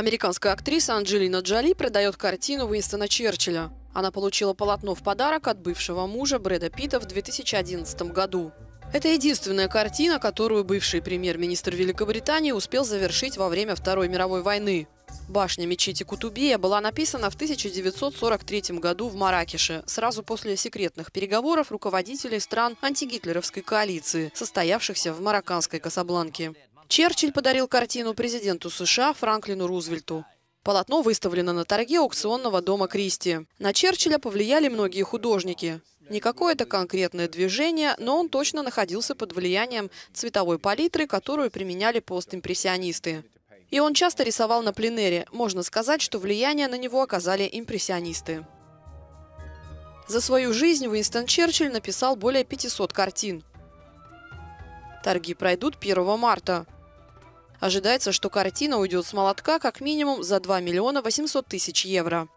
Американская актриса Анджелина Джоли продает картину Уинстона Черчилля. Она получила полотно в подарок от бывшего мужа Брэда Питта в 2011 году. Это единственная картина, которую бывший премьер-министр Великобритании успел завершить во время Второй мировой войны. Башня мечети Кутубия была написана в 1943 году в Маракеше, сразу после секретных переговоров руководителей стран антигитлеровской коалиции, состоявшихся в марокканской Касабланке. Черчилль подарил картину президенту США Франклину Рузвельту. Полотно выставлено на торге аукционного дома Кристи. На Черчилля повлияли многие художники. Не какое-то конкретное движение, но он точно находился под влиянием цветовой палитры, которую применяли постимпрессионисты. И он часто рисовал на пленере. Можно сказать, что влияние на него оказали импрессионисты. За свою жизнь Уинстон Черчилль написал более 500 картин. Торги пройдут 1 марта. Ожидается, что картина уйдет с молотка как минимум за 2 миллиона 800 тысяч евро.